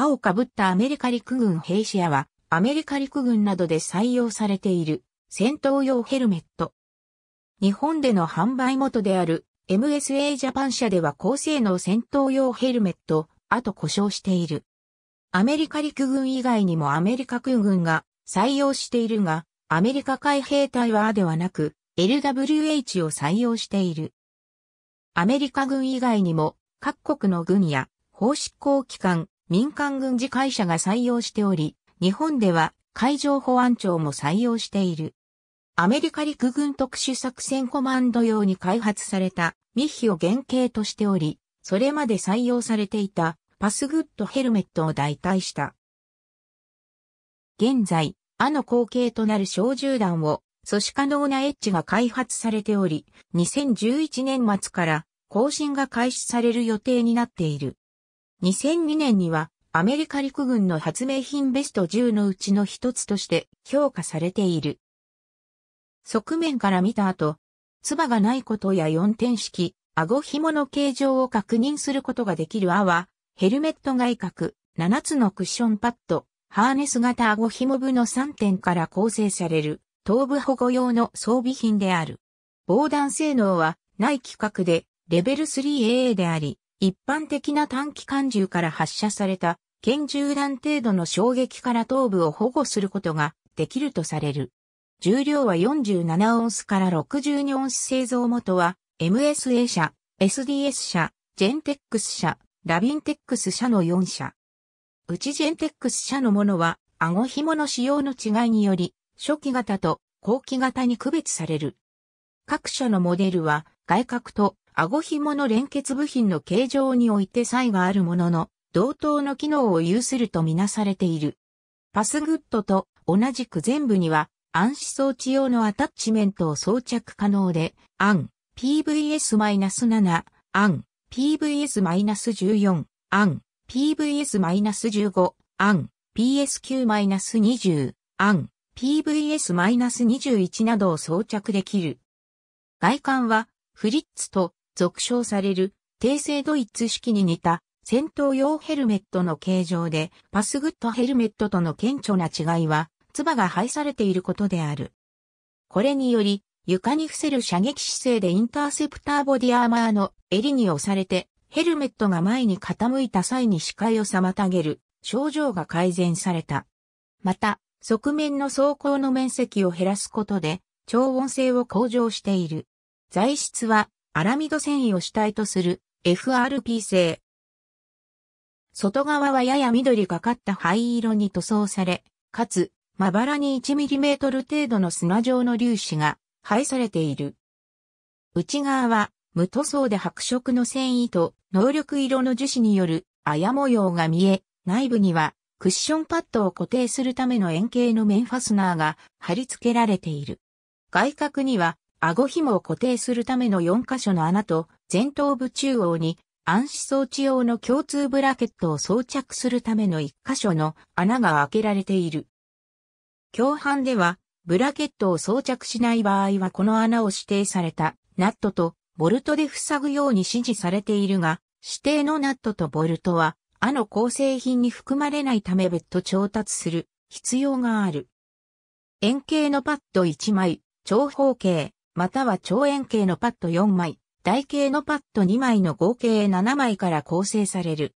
青かぶったアメリカ陸軍兵士やは、アメリカ陸軍などで採用されている戦闘用ヘルメット。日本での販売元である MSA ジャパン社では高性能戦闘用ヘルメット、あと故障している。アメリカ陸軍以外にもアメリカ空軍が採用しているが、アメリカ海兵隊はではなく LWH を採用している。アメリカ軍以外にも各国の軍や法執行機関、民間軍事会社が採用しており、日本では海上保安庁も採用している。アメリカ陸軍特殊作戦コマンド用に開発されたミッヒを原型としており、それまで採用されていたパスグッドヘルメットを代替した。現在、あの後継となる小銃弾を阻止可能なエッジが開発されており、2011年末から更新が開始される予定になっている。2002年にはアメリカ陸軍の発明品ベスト10のうちの一つとして評価されている。側面から見た後、唾がないことや4点式、顎紐の形状を確認することができる泡、ヘルメット外角、7つのクッションパッド、ハーネス型顎紐部の3点から構成される頭部保護用の装備品である。防弾性能は内規格でレベル 3AA であり、一般的な短期間銃から発射された拳銃弾程度の衝撃から頭部を保護することができるとされる。重量は47オンスから62オンス製造元は MSA 社、SDS 社、ジェンテックス社、ラビンテックス社の4社。うちジェンテックス社のものは、顎紐の使用の違いにより、初期型と後期型に区別される。各社のモデルは外角と顎紐の連結部品の形状において差異があるものの、同等の機能を有するとみなされている。パスグッドと同じく全部には暗視装置用のアタッチメントを装着可能で、AN PVS-7、AN PVS-14、AN PVS-15、AN PSQ-20、AN PVS-21 などを装着できる。外観はフリッツと俗称される低精ドイツ式に似た戦闘用ヘルメットの形状でパスグッドヘルメットとの顕著な違いは唾が配されていることである。これにより床に伏せる射撃姿勢でインターセプターボディアーマーの襟に押されてヘルメットが前に傾いた際に視界を妨げる症状が改善された。また、側面の走行の面積を減らすことで、超音性を向上している。材質は、アラミド繊維を主体とする FRP 製。外側はやや緑がかった灰色に塗装され、かつ、まばらに 1mm 程度の砂状の粒子が配されている。内側は無塗装で白色の繊維と能力色の樹脂による綾模様が見え、内部にはクッションパッドを固定するための円形の面ファスナーが貼り付けられている。外角には、顎紐を固定するための4箇所の穴と、前頭部中央に暗視装置用の共通ブラケットを装着するための1箇所の穴が開けられている。共犯では、ブラケットを装着しない場合はこの穴を指定されたナットとボルトで塞ぐように指示されているが、指定のナットとボルトはあの構成品に含まれないため別途調達する必要がある。円形のパッド1枚、長方形、または長円形のパッド4枚、台形のパッド2枚の合計7枚から構成される。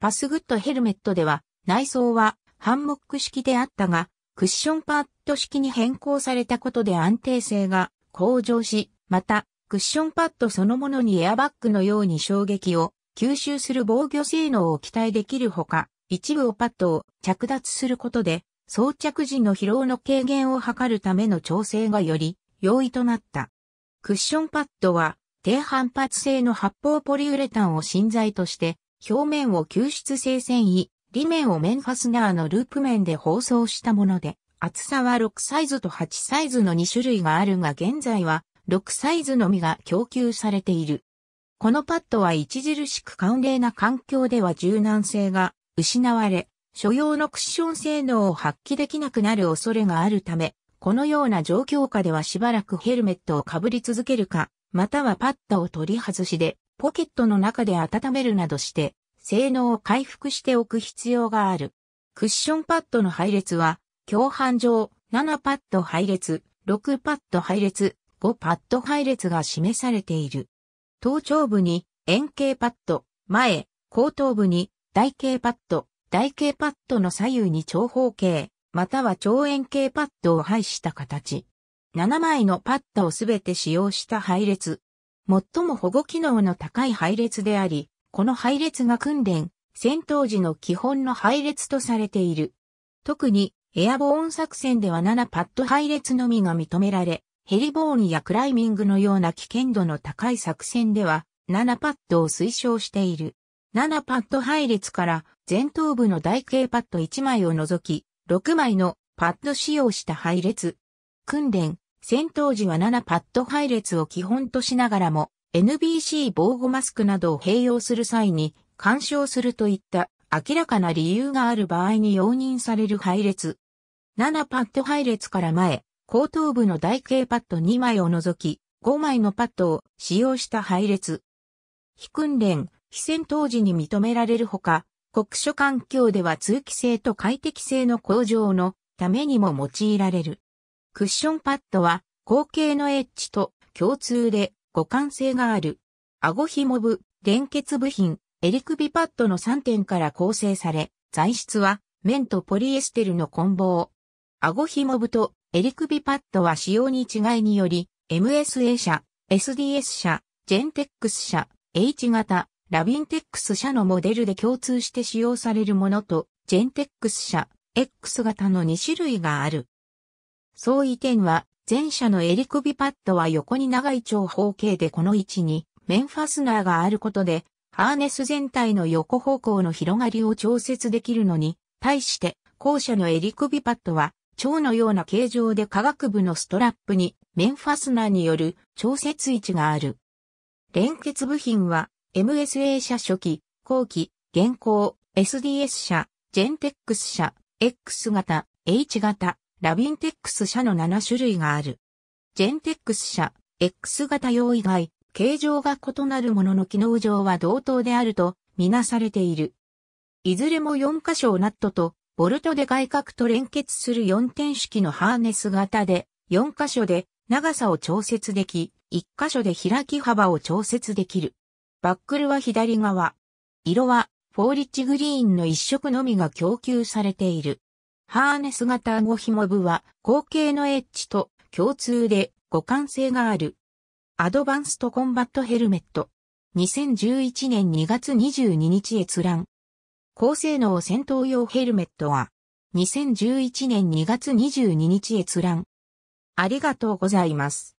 パスグッドヘルメットでは内装はハンモック式であったが、クッションパッド式に変更されたことで安定性が向上し、また、クッションパッドそのものにエアバッグのように衝撃を吸収する防御性能を期待できるほか、一部をパッドを着脱することで、装着時の疲労の軽減を図るための調整がより容易となった。クッションパッドは低反発性の発泡ポリウレタンを芯材として表面を吸湿性繊維、裏面を面ファスナーのループ面で包装したもので、厚さは6サイズと8サイズの2種類があるが現在は6サイズのみが供給されている。このパッドは著しく寒冷な環境では柔軟性が失われ、所要のクッション性能を発揮できなくなる恐れがあるため、このような状況下ではしばらくヘルメットをかぶり続けるか、またはパッドを取り外しで、ポケットの中で温めるなどして、性能を回復しておく必要がある。クッションパッドの配列は、教範上7パッド配列、6パッド配列、5パッド配列が示されている。頭頂部に円形パッド、前、後頭部に台形パッド、台形パッドの左右に長方形、または長円形パッドを配した形。7枚のパッドをすべて使用した配列。最も保護機能の高い配列であり、この配列が訓練、戦闘時の基本の配列とされている。特に、エアボーン作戦では7パッド配列のみが認められ、ヘリボーンやクライミングのような危険度の高い作戦では、7パッドを推奨している。7パッド配列から前頭部の台形パッド1枚を除き、6枚のパッド使用した配列。訓練、戦闘時は7パッド配列を基本としながらも、NBC 防護マスクなどを併用する際に、干渉するといった明らかな理由がある場合に容認される配列。7パッド配列から前、後頭部の台形パッド2枚を除き、5枚のパッドを使用した配列。非訓練、非戦闘時に認められるほか、国書環境では通気性と快適性の向上のためにも用いられる。クッションパッドは、後傾のエッジと共通で互換性がある。顎紐部、連結部品、エリクビパッドの3点から構成され、材質は綿とポリエステルの混紡。顎紐部とエリクビパッドは使用に違いにより、MSA 社、SDS 社、ジェンテックス社、H 型、ラビンテックス社のモデルで共通して使用されるものと、ジェンテックス社、X 型の2種類がある。相違点は、前者のエリクビパッドは横に長い長方形でこの位置に面ファスナーがあることで、ハーネス全体の横方向の広がりを調節できるのに、対して後者のエリクビパッドは、蝶のような形状で下顎部のストラップに面ファスナーによる調節位置がある。連結部品は MSA 社初期、後期、現行、SDS 社、ジェンテックス社、X 型、H 型、ラビンテックス社の7種類がある。ジェンテックス社、X 型用以外、形状が異なるものの機能上は同等であるとみなされている。いずれも4箇所をナットとボルトで外角と連結する4点式のハーネス型で4箇所で長さを調節でき、1箇所で開き幅を調節できる。バックルは左側。色はフォーリッチグリーンの一色のみが供給されている。ハーネス型顎紐部は後傾のエッジと共通で互換性がある。アドバンストコンバットヘルメット。2011年2月22日閲覧。高性能戦闘用ヘルメットは2011年2月22日閲覧。ありがとうございます。